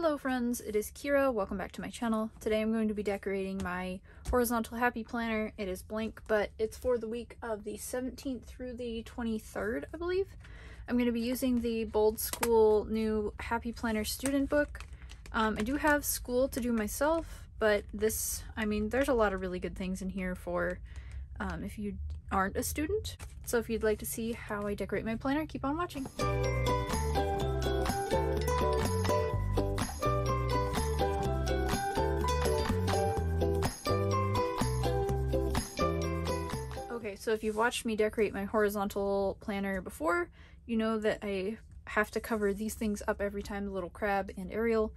Hello friends, it is Kyra. Welcome back to my channel. Today I'm going to be decorating my horizontal happy planner. It is blank, but it's for the week of the 17th through the 23rd, I believe. I'm going to be using the Bold School new Happy Planner student book. Um, I do have school to do myself, but this, I mean, there's a lot of really good things in here for um, if you aren't a student. So if you'd like to see how I decorate my planner, keep on watching. So if you've watched me decorate my horizontal planner before, you know that I have to cover these things up every time, the little crab and Ariel,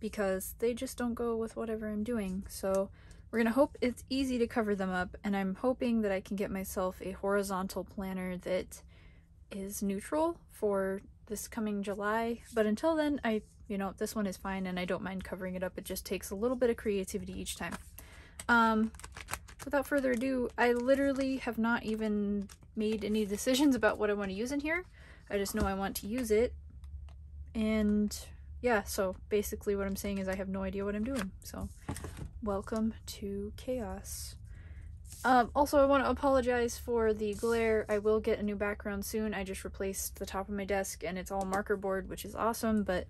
because they just don't go with whatever I'm doing. So we're gonna hope it's easy to cover them up, and I'm hoping that I can get myself a horizontal planner that is neutral for this coming July. But until then, I, you know, this one is fine and I don't mind covering it up. It just takes a little bit of creativity each time. Um, without further ado, I literally have not even made any decisions about what I want to use in here. I just know I want to use it. And yeah, so basically what I'm saying is I have no idea what I'm doing. So welcome to chaos. Um, also, I want to apologize for the glare. I will get a new background soon. I just replaced the top of my desk and it's all marker board, which is awesome, but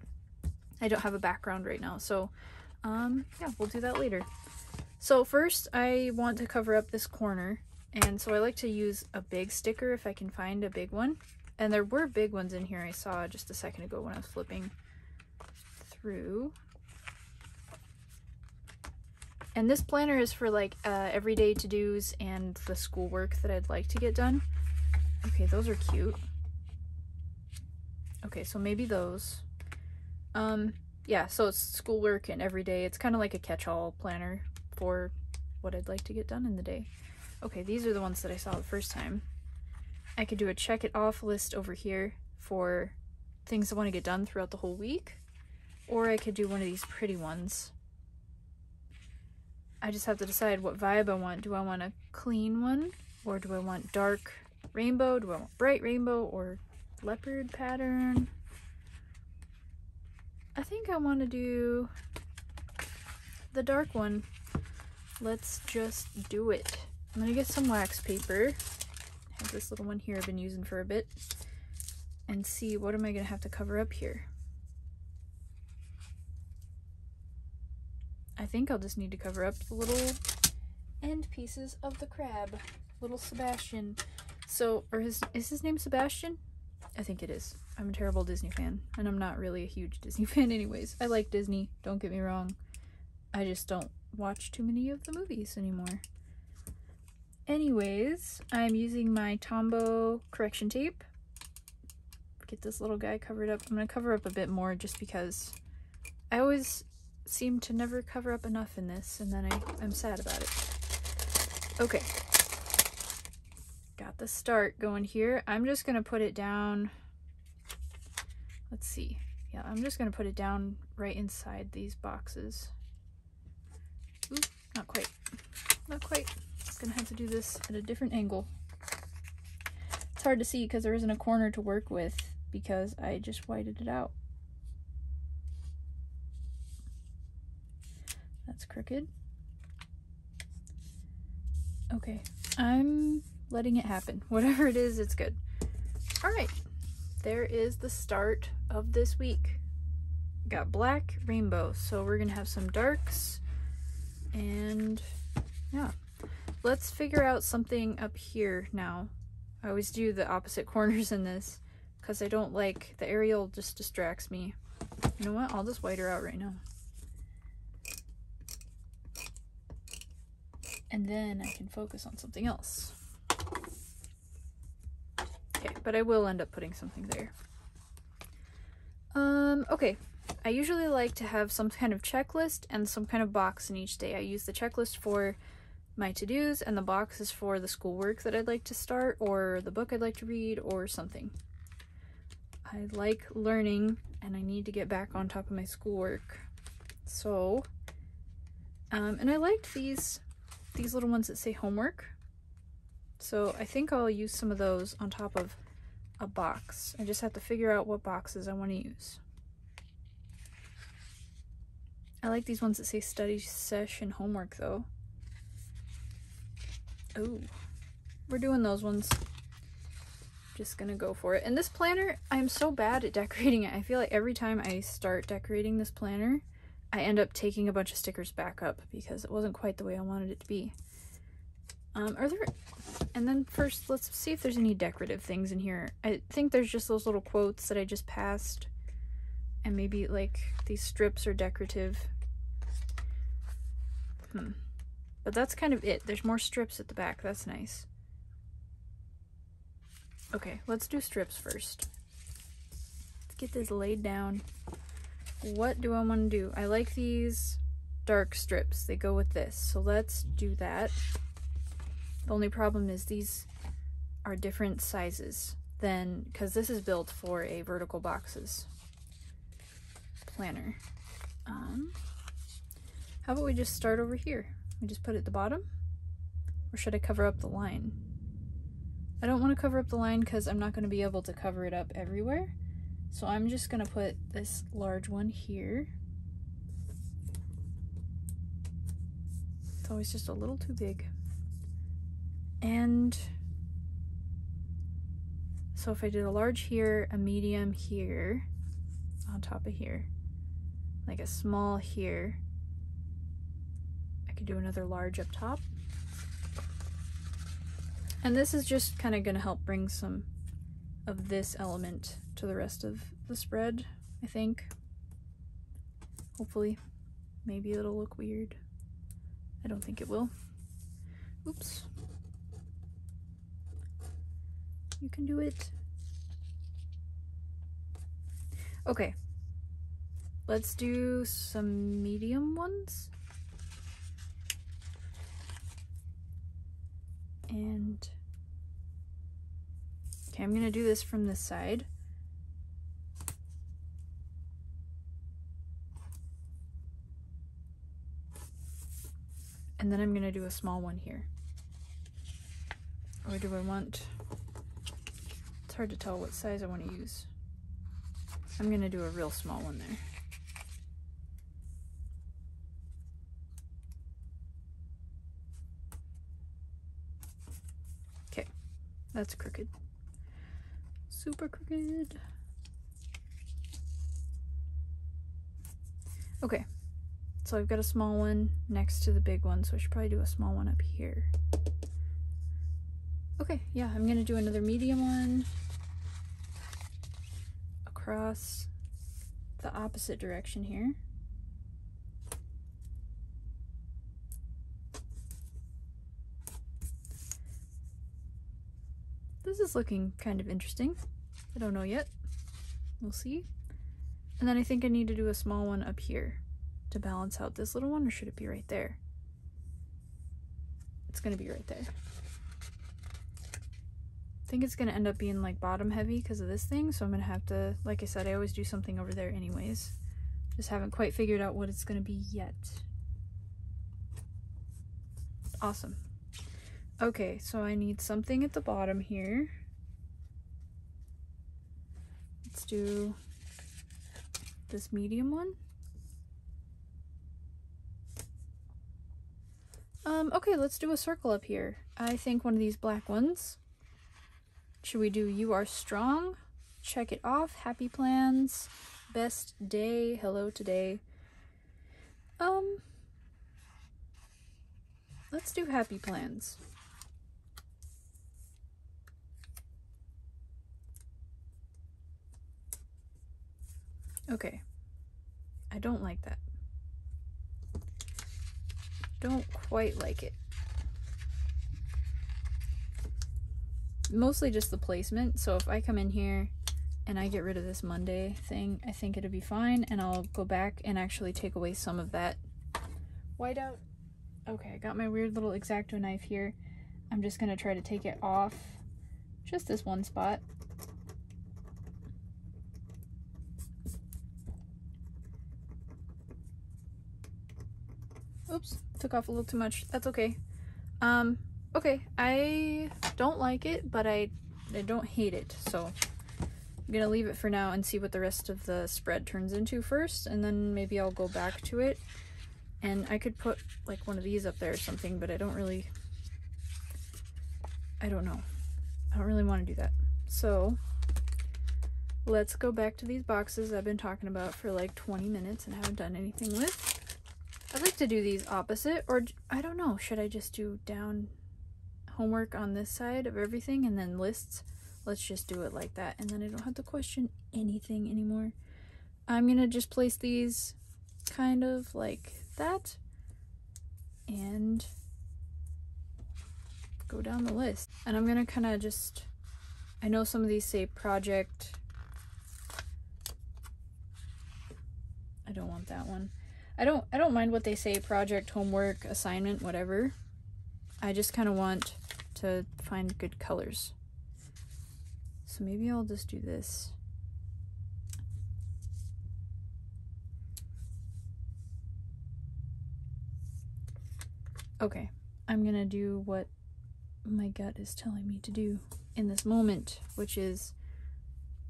I don't have a background right now. So um, yeah, we'll do that later. So first I want to cover up this corner and so I like to use a big sticker if I can find a big one. And there were big ones in here I saw just a second ago when I was flipping through. And this planner is for like uh, everyday to-dos and the schoolwork that I'd like to get done. Okay, those are cute. Okay, so maybe those. Um, yeah, so it's schoolwork and everyday. It's kind of like a catch-all planner for what I'd like to get done in the day. Okay, these are the ones that I saw the first time. I could do a check it off list over here for things I want to get done throughout the whole week. Or I could do one of these pretty ones. I just have to decide what vibe I want. Do I want a clean one? Or do I want dark rainbow? Do I want bright rainbow or leopard pattern? I think I want to do the dark one let's just do it. I'm gonna get some wax paper. I have this little one here I've been using for a bit. And see what am I gonna have to cover up here. I think I'll just need to cover up the little end pieces of the crab. Little Sebastian. So, or his, is his name Sebastian? I think it is. I'm a terrible Disney fan, and I'm not really a huge Disney fan anyways. I like Disney, don't get me wrong. I just don't watch too many of the movies anymore. Anyways, I'm using my Tombow correction tape. Get this little guy covered up. I'm going to cover up a bit more just because I always seem to never cover up enough in this and then I, I'm sad about it. Okay. Got the start going here. I'm just going to put it down. Let's see. Yeah, I'm just going to put it down right inside these boxes. Not quite. Not quite. Gonna have to do this at a different angle. It's hard to see because there isn't a corner to work with because I just whited it out. That's crooked. Okay, I'm letting it happen. Whatever it is, it's good. All right, there is the start of this week. Got black, rainbow, so we're gonna have some darks, and yeah, let's figure out something up here now. I always do the opposite corners in this because I don't like the Ariel just distracts me. You know what? I'll just white her out right now. And then I can focus on something else. Okay, but I will end up putting something there. Um, okay, I usually like to have some kind of checklist and some kind of box in each day. I use the checklist for my to-dos and the box is for the schoolwork that I'd like to start or the book I'd like to read or something. I like learning and I need to get back on top of my schoolwork. So, um, and I liked these, these little ones that say homework. So I think I'll use some of those on top of a box. I just have to figure out what boxes I want to use. I like these ones that say study session homework though. Oh, we're doing those ones. Just gonna go for it. And this planner, I'm so bad at decorating it. I feel like every time I start decorating this planner, I end up taking a bunch of stickers back up because it wasn't quite the way I wanted it to be. Um, are there, and then first let's see if there's any decorative things in here. I think there's just those little quotes that I just passed and maybe like these strips are decorative. Hmm. But that's kind of it. There's more strips at the back. That's nice. Okay, let's do strips first. Let's get this laid down. What do I want to do? I like these dark strips. They go with this. So let's do that. The only problem is these are different sizes than, because this is built for a vertical boxes planner. Um, how about we just start over here? We just put it at the bottom? Or should I cover up the line? I don't want to cover up the line because I'm not going to be able to cover it up everywhere. So I'm just going to put this large one here. It's always just a little too big. And so if I did a large here, a medium here, on top of here, like a small here, I could do another large up top. And this is just kind of going to help bring some of this element to the rest of the spread, I think. Hopefully. Maybe it'll look weird. I don't think it will. Oops. You can do it. Okay. Let's do some medium ones. And okay, I'm gonna do this from this side. And then I'm gonna do a small one here. Or do I want, it's hard to tell what size I want to use. I'm gonna do a real small one there. That's crooked. Super crooked. Okay, so I've got a small one next to the big one, so I should probably do a small one up here. Okay, yeah, I'm gonna do another medium one across the opposite direction here. Is looking kind of interesting. I don't know yet. We'll see. And then I think I need to do a small one up here to balance out this little one, or should it be right there? It's gonna be right there. I think it's gonna end up being like bottom heavy because of this thing, so I'm gonna have to, like I said, I always do something over there anyways. Just haven't quite figured out what it's gonna be yet. Awesome. Okay, so I need something at the bottom here. Let's do this medium one. Um, okay, let's do a circle up here. I think one of these black ones. Should we do You Are Strong? Check it off. Happy plans. Best day. Hello today. Um, let's do happy plans. Okay. I don't like that. Don't quite like it. Mostly just the placement. So if I come in here and I get rid of this Monday thing, I think it'll be fine. And I'll go back and actually take away some of that whiteout. Okay, I got my weird little X-Acto knife here. I'm just going to try to take it off just this one spot. Oops, took off a little too much. That's okay. Um, okay, I don't like it, but I, I don't hate it, so I'm gonna leave it for now and see what the rest of the spread turns into first, and then maybe I'll go back to it. And I could put like one of these up there or something, but I don't really, I don't know. I don't really want to do that. So let's go back to these boxes I've been talking about for like 20 minutes and haven't done anything with. I'd like to do these opposite, or I don't know, should I just do down homework on this side of everything and then lists? Let's just do it like that, and then I don't have to question anything anymore. I'm gonna just place these kind of like that, and go down the list. And I'm gonna kind of just, I know some of these say project. I don't want that one. I don't I don't mind what they say project, homework, assignment, whatever. I just kind of want to find good colors. So maybe I'll just do this. Okay, I'm gonna do what my gut is telling me to do in this moment, which is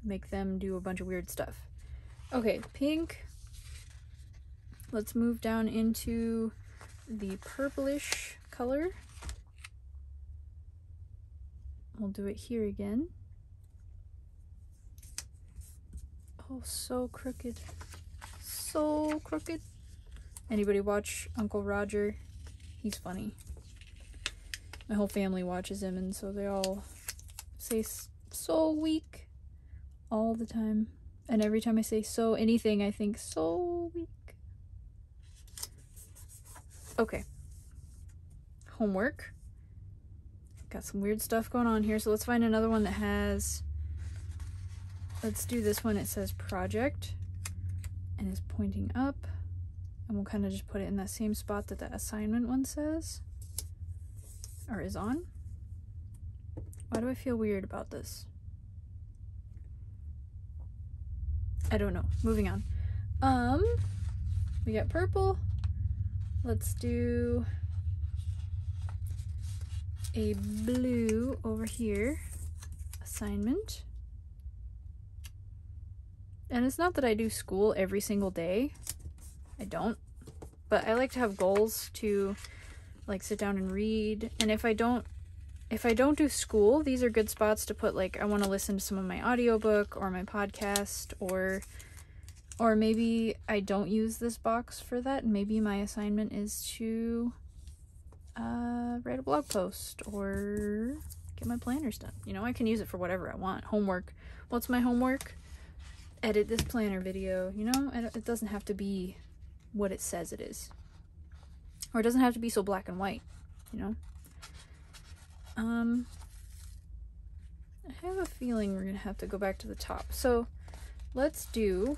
make them do a bunch of weird stuff. Okay, pink, Let's move down into the purplish color. We'll do it here again. Oh, so crooked. So crooked. Anybody watch Uncle Roger? He's funny. My whole family watches him, and so they all say so weak all the time. And every time I say so anything, I think so weak. Okay. Homework. Got some weird stuff going on here, so let's find another one that has... Let's do this one. It says project and is pointing up. And we'll kind of just put it in that same spot that the assignment one says. Or is on. Why do I feel weird about this? I don't know. Moving on. Um, we got purple, Let's do a blue over here assignment. And it's not that I do school every single day. I don't. But I like to have goals to like sit down and read. And if I don't if I don't do school, these are good spots to put like I want to listen to some of my audiobook or my podcast or or maybe I don't use this box for that. Maybe my assignment is to uh, write a blog post or get my planners done. You know, I can use it for whatever I want. Homework. What's my homework? Edit this planner video. You know, it doesn't have to be what it says it is. Or it doesn't have to be so black and white, you know? Um, I have a feeling we're going to have to go back to the top. So let's do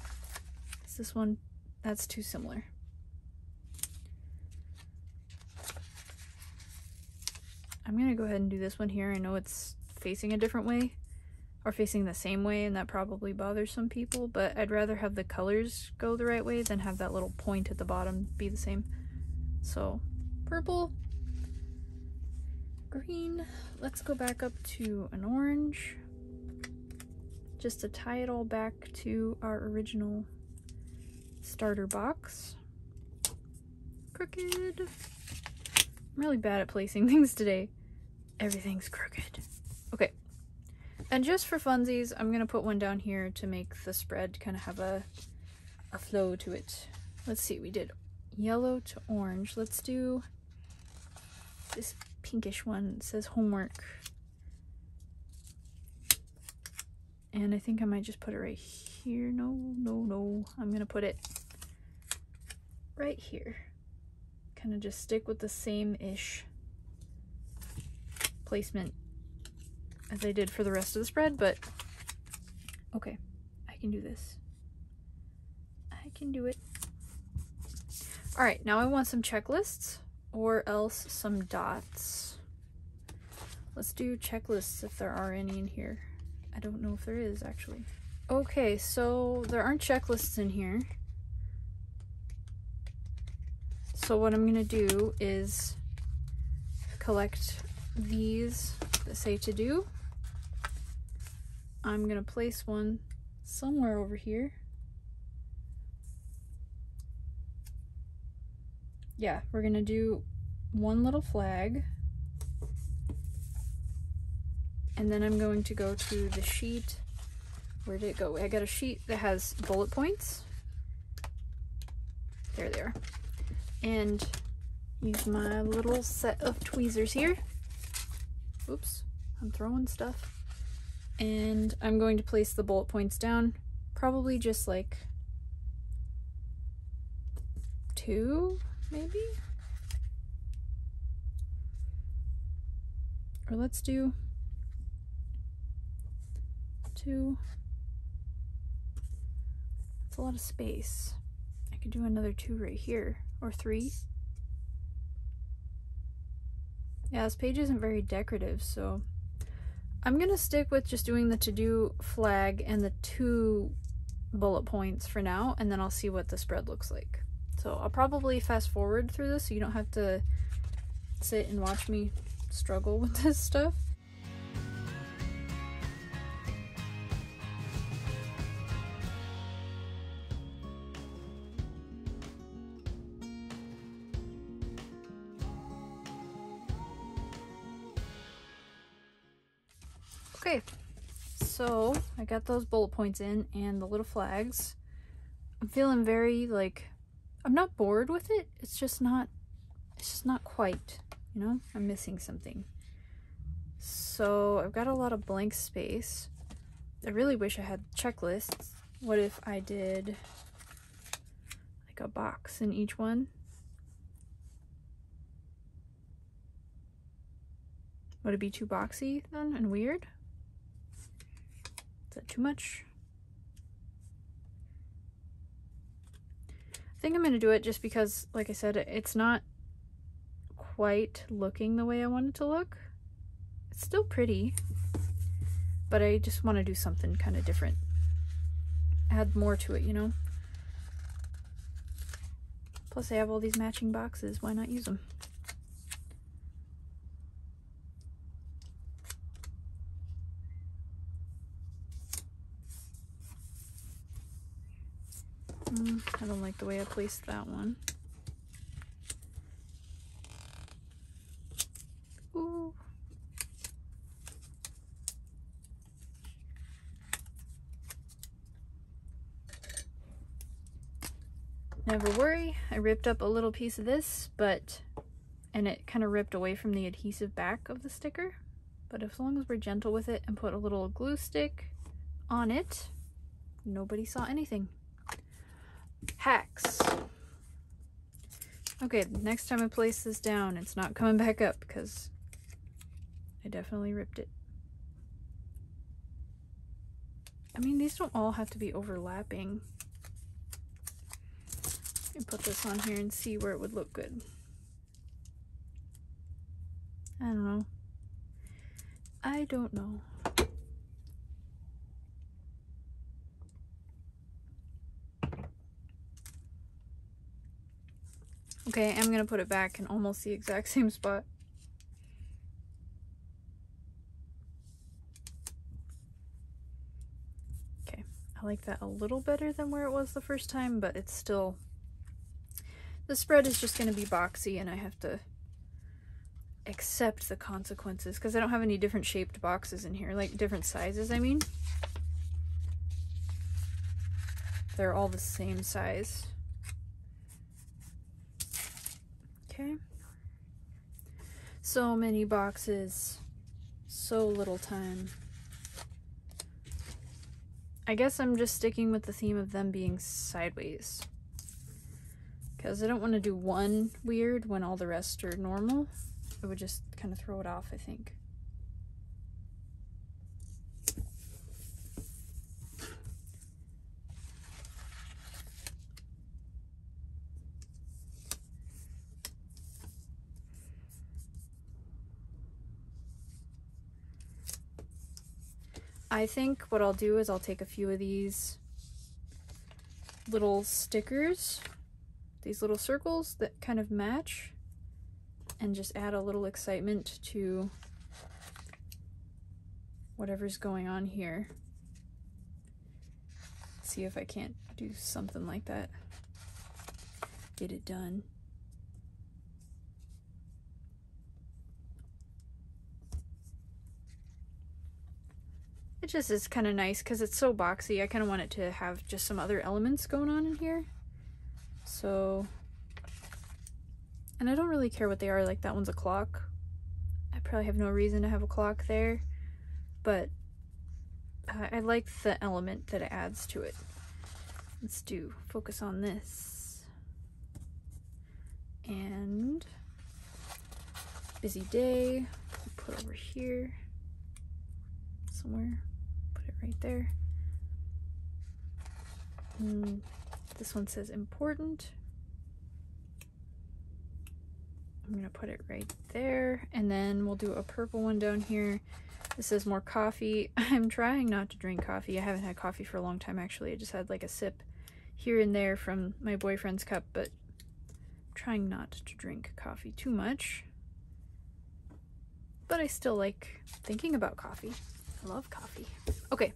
is this one? That's too similar. I'm gonna go ahead and do this one here. I know it's facing a different way or facing the same way and that probably bothers some people, but I'd rather have the colors go the right way than have that little point at the bottom be the same. So purple, green, let's go back up to an orange just to tie it all back to our original starter box. Crooked. I'm really bad at placing things today. Everything's crooked. Okay. And just for funsies, I'm going to put one down here to make the spread kind of have a, a flow to it. Let's see, we did yellow to orange. Let's do this pinkish one. It says homework. And I think I might just put it right here. No, no, no. I'm going to put it right here. Kind of just stick with the same-ish placement as I did for the rest of the spread, but okay, I can do this. I can do it. All right, now I want some checklists or else some dots. Let's do checklists if there are any in here. I don't know if there is actually. Okay, so there aren't checklists in here. So what I'm gonna do is collect these that say to do. I'm gonna place one somewhere over here. Yeah, we're gonna do one little flag. And then I'm going to go to the sheet. Where did it go? I got a sheet that has bullet points. There they are. And use my little set of tweezers here. Oops, I'm throwing stuff. And I'm going to place the bullet points down, probably just like two, maybe? Or let's do two. It's a lot of space. I could do another two right here, or three. Yeah, this page isn't very decorative, so I'm gonna stick with just doing the to-do flag and the two bullet points for now, and then I'll see what the spread looks like. So I'll probably fast forward through this so you don't have to sit and watch me struggle with this stuff. I got those bullet points in and the little flags. I'm feeling very like I'm not bored with it. It's just not it's just not quite, you know? I'm missing something. So I've got a lot of blank space. I really wish I had checklists. What if I did like a box in each one? Would it be too boxy then and weird? Is that too much? I think I'm going to do it just because, like I said, it's not quite looking the way I want it to look. It's still pretty, but I just want to do something kind of different. Add more to it, you know? Plus I have all these matching boxes, why not use them? Mm, I don't like the way I placed that one. Ooh. Never worry, I ripped up a little piece of this, but, and it kind of ripped away from the adhesive back of the sticker. But as long as we're gentle with it and put a little glue stick on it, nobody saw anything. Hacks. Okay, next time I place this down, it's not coming back up because I definitely ripped it. I mean, these don't all have to be overlapping. Me put this on here and see where it would look good. I don't know. I don't know. Okay, I'm gonna put it back in almost the exact same spot. Okay, I like that a little better than where it was the first time, but it's still... The spread is just gonna be boxy and I have to accept the consequences because I don't have any different shaped boxes in here, like different sizes, I mean. They're all the same size. Okay. So many boxes. So little time. I guess I'm just sticking with the theme of them being sideways. Because I don't want to do one weird when all the rest are normal. It would just kind of throw it off, I think. I think what I'll do is I'll take a few of these little stickers, these little circles that kind of match, and just add a little excitement to whatever's going on here. see if I can't do something like that. Get it done. It just is kind of nice because it's so boxy. I kind of want it to have just some other elements going on in here. So, and I don't really care what they are. Like that one's a clock. I probably have no reason to have a clock there, but I like the element that it adds to it. Let's do focus on this. And busy day, put over here somewhere right there. Hmm, this one says important. I'm gonna put it right there and then we'll do a purple one down here. This says more coffee. I'm trying not to drink coffee. I haven't had coffee for a long time actually. I just had like a sip here and there from my boyfriend's cup, but I'm trying not to drink coffee too much. But I still like thinking about coffee. I love coffee. Okay.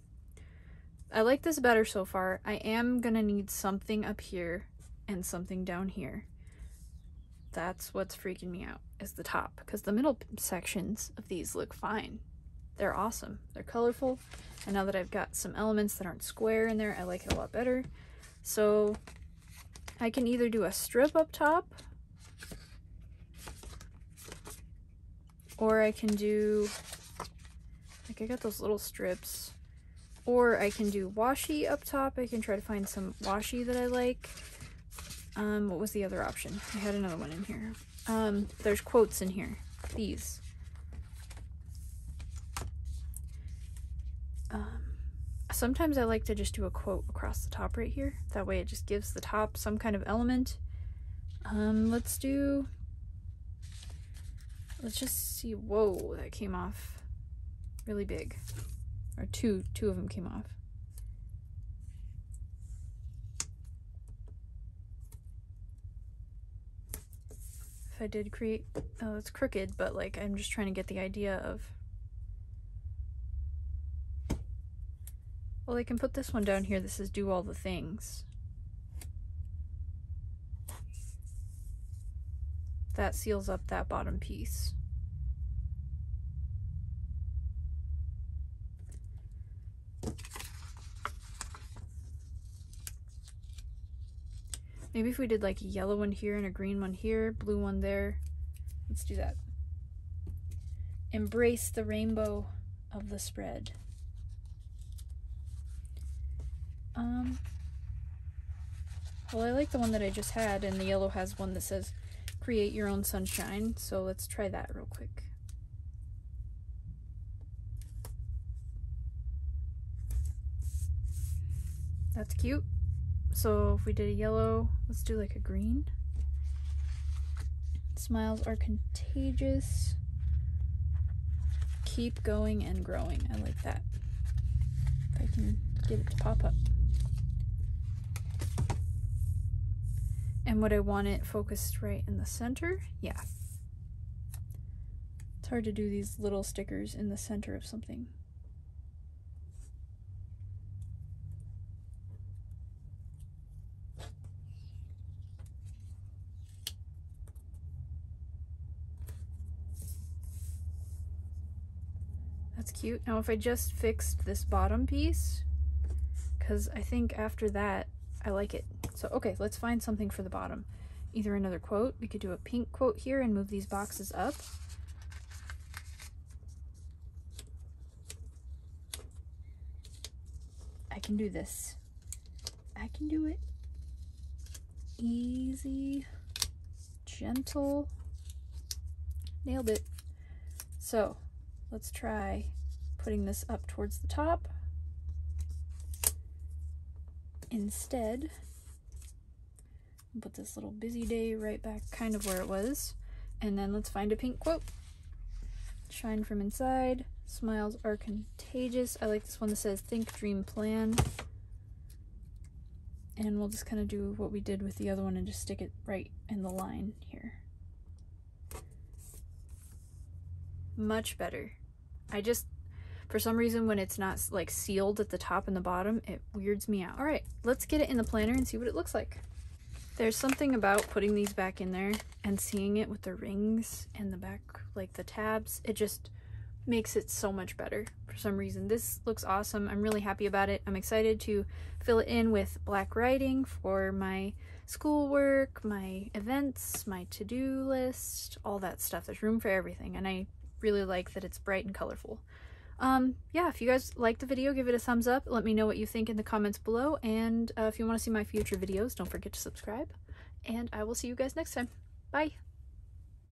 I like this better so far. I am gonna need something up here and something down here. That's what's freaking me out, is the top. Because the middle sections of these look fine. They're awesome. They're colorful. And now that I've got some elements that aren't square in there, I like it a lot better. So I can either do a strip up top or I can do like I got those little strips. Or I can do washi up top. I can try to find some washi that I like. Um, what was the other option? I had another one in here. Um, there's quotes in here. These. Um, sometimes I like to just do a quote across the top right here. That way it just gives the top some kind of element. Um, let's do... Let's just see. Whoa, that came off really big. Or two, two of them came off. If I did create, oh, it's crooked, but like I'm just trying to get the idea of. Well, I can put this one down here. This is do all the things. That seals up that bottom piece. Maybe if we did like a yellow one here and a green one here, blue one there. Let's do that. Embrace the rainbow of the spread. Um, well, I like the one that I just had, and the yellow has one that says create your own sunshine. So let's try that real quick. That's cute. So if we did a yellow, let's do like a green. Smiles are contagious. Keep going and growing. I like that. If I can get it to pop up. And would I want it focused right in the center? Yeah. It's hard to do these little stickers in the center of something. Cute. Now if I just fixed this bottom piece, because I think after that, I like it. So okay, let's find something for the bottom. Either another quote, we could do a pink quote here and move these boxes up. I can do this. I can do it. Easy, gentle. Nailed it. So let's try putting this up towards the top. Instead, put this little busy day right back kind of where it was. And then let's find a pink quote. Shine from inside. Smiles are contagious. I like this one that says think, dream, plan. And we'll just kind of do what we did with the other one and just stick it right in the line here. Much better. I just For some reason, when it's not like sealed at the top and the bottom, it weirds me out. All right, let's get it in the planner and see what it looks like. There's something about putting these back in there and seeing it with the rings and the back, like the tabs, it just makes it so much better for some reason. This looks awesome. I'm really happy about it. I'm excited to fill it in with black writing for my schoolwork, my events, my to-do list, all that stuff. There's room for everything and I really like that it's bright and colorful. Um, yeah, if you guys like the video, give it a thumbs up. Let me know what you think in the comments below. And uh, if you want to see my future videos, don't forget to subscribe. And I will see you guys next time. Bye!